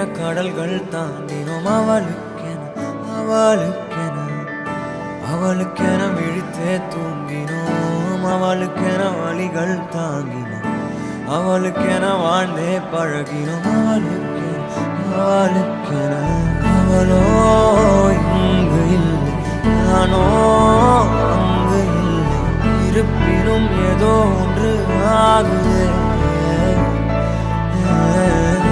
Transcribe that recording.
எனக்கென கடல்கள் தாண்டினோம். அவளுக்கென அவளுக்கென அவளுக்கென விழித்தே தூங்கினோம். அவளுக்கென வழிகள் தாங்கினோம். அவளுக்கென வாழ்ந்தே பழகினோம். அவளுக்கென அவளுக்கென அவளோ இங்கு இல்லை. நானோ அங்கு இல்லை. இருப்பினும் ஏதோ ஒன்று ஆகுது.